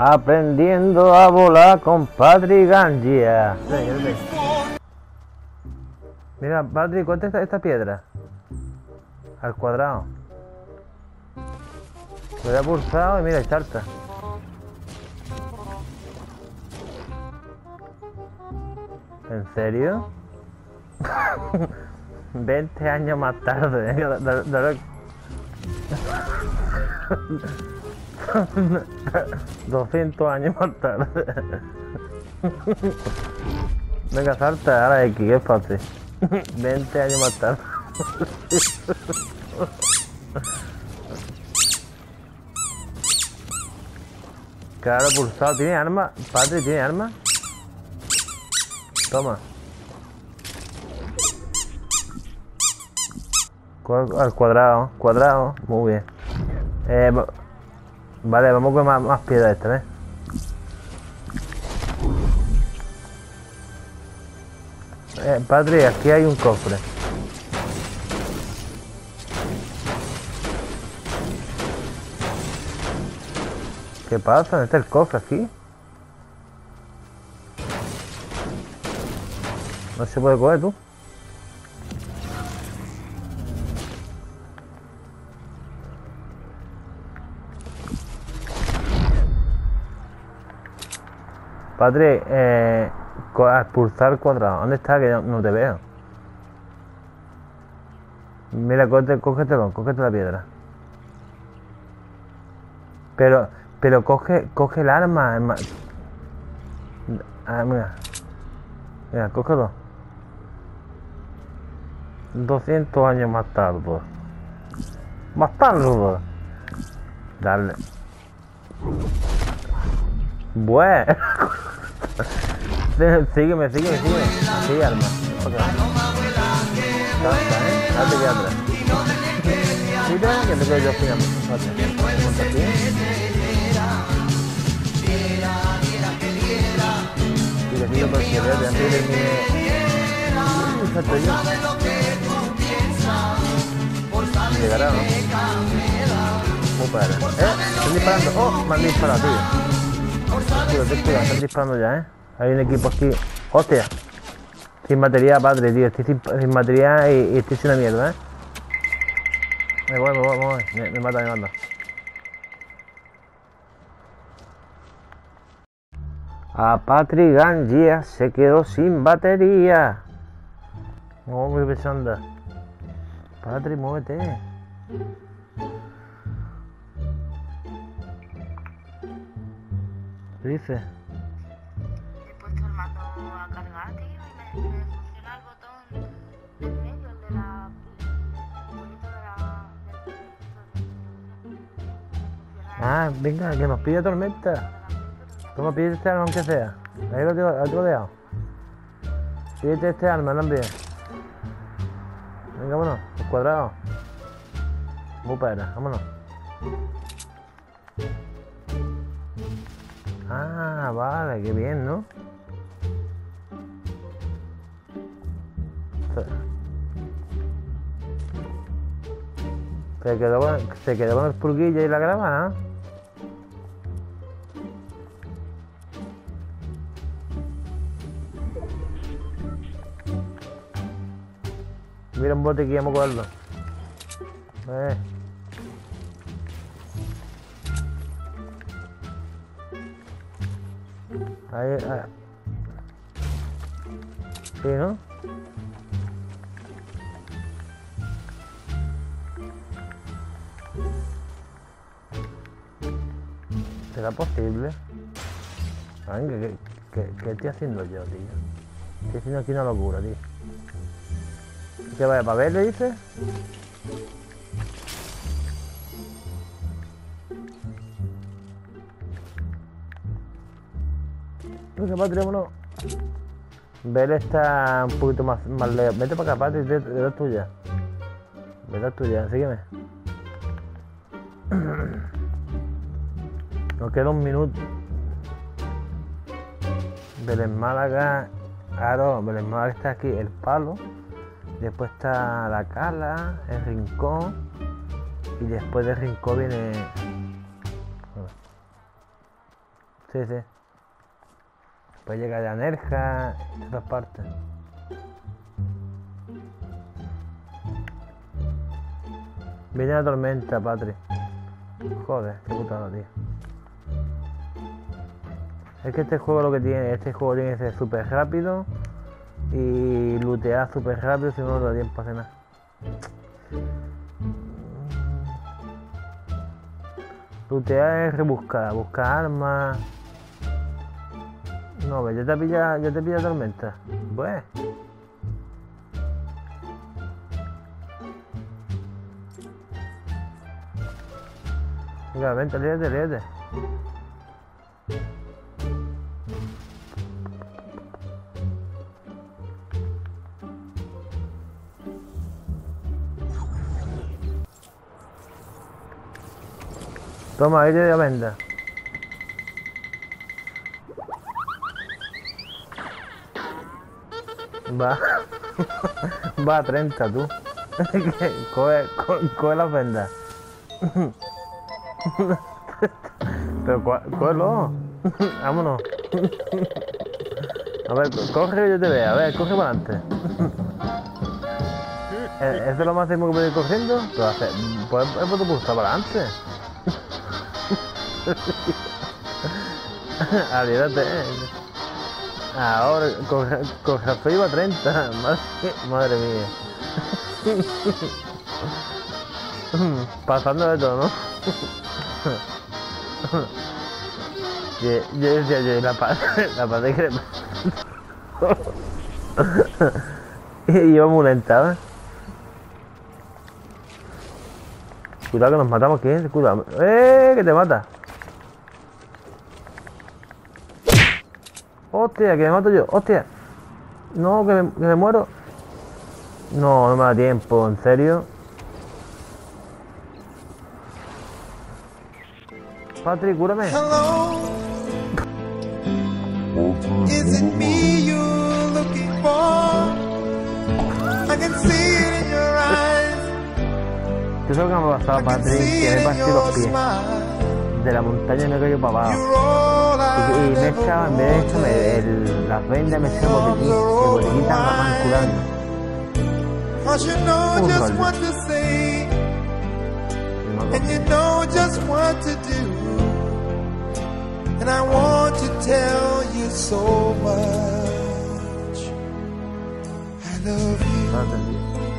Aprendiendo a volar con Patrick Gangia. Mira, Patrick, ¿cuánto está esta piedra? Al cuadrado. Lo he pulsado y mira, salta. ¿En serio? 20 años más tarde. Da- da- da- 200 años más tarde. Venga, salta ahora X, que es fácil. 20 años más tarde. Claro, pulsado. ¿Tiene arma? Padre, ¿tiene arma? Toma. Al cuadrado, cuadrado, muy bien. Eh, vale, vamos con más, más piedras esta vez. Eh, Patri, aquí hay un cofre. ¿Qué pasa? ¿Dónde está el cofre aquí? No se puede coger tú. Padre, eh, pulsar cuadrado. ¿Dónde está? Que no, te veo. Mira, cógete, cógetelo, cógete la piedra. Pero, pero coge, coge el arma. el ma- Ah, mira. Mira, cógelo. 200 años más tarde. Más tarde. Dale. Bueno. sígueme, sígueme, sígueme. Sí, arma. Ok. Salta, ¿eh? Date que te quedo yo aquí. Y le por. Llegará, ¿no? Muy para. ¿Eh? Están disparando. Oh, me han disparado, tío. Tío, cuidado, están disparando ya, ¿eh? Hay un equipo aquí. ¡Hostia! Sin batería, padre, tío. Estoy sin, sin batería y, y estoy sin una mierda, ¿eh? Me voy, me voy, me voy. Me, me mata, me mata. A Patrick Gangia se quedó sin batería. No, muy pesanda. Patrick, muévete. ¿Qué dices? He puesto el mando a cargar, tío, y me, me funciona el botón del medio, el de la. Ah, venga, que nos pide tormenta. Toma, pide este arma aunque sea. Ahí lo tengo, he dejado. Pídete este arma también. Venga, vámonos, el cuadrado. Muy para, vámonos. Ah, vale, qué bien, ¿no? Se quedó con, se quedó el purguilla y la grama, ¿no? Mira un bote que vamos a cogerlo. Eh. Ahí, ahí. Sí, ¿no? ¿Será posible? ¿qué, qué, qué estoy haciendo yo, tío? Estoy haciendo aquí una locura, tío. ¿Qué vaya para ver, le dice? Venga, Patri, vámonos. Bel está un poquito más, más lejos. Vete para acá, Patri, de, de la tuya. De la tuya, sígueme. Nos queda un minuto. Belén Málaga. Claro, Belén Málaga está aquí, el palo. Después está la cala, el rincón. Y después del rincón viene. Sí, sí. Puede llegar a Nerja, en todas partes. Viene la tormenta, Patri. Joder, qué putada, tío. Es que este juego lo que tiene, este juego tiene que ser súper rápido y lootear súper rápido si no no da tiempo a hacer. Lootear es rebuscar, buscar armas. No, ya te pilla, ya te pilla tormenta. Pues. Venga, vente, líate, líate. Toma, ahí te voy Va. Va a 30 tú. coge, co- coge las vendas. Pero cógelo. Vámonos. A ver, co- corre que yo te vea. A ver, corre para adelante. ¿Es es lo máximo que puedes ir corriendo? Hace, pues es por tu pulsar para adelante. Aliérate. Ahora, con, con Rafa iba a 30. Madre, madre mía. Pasando de todo, ¿no? Yo, decía, yo, la pata, la que le Y iba muy lenta, ¿eh? Cuidado que nos matamos, ¿quién? Cuidado. ¡Eh! Que te mata. Hostia, que me mato yo. Hostia. No, que me, que me muero. No, no me da tiempo, en serio. Patrick, cúrame. Hello. Is it me you're looking for? I can see it in your eyes. ¿Tú sabes qué me ha pasado, Patrick? Que me partido los pies. Smile. De la montaña me he caído para abajo. You're all Y, y I me he echado, en vez de echarme el- las vendas, me he echado el botiquín. El botiquín está manculando. Cause you know Un just rollo. what to say. Y me ha And you know just what to do. And I want to tell you so much. I love you. cogido, tío.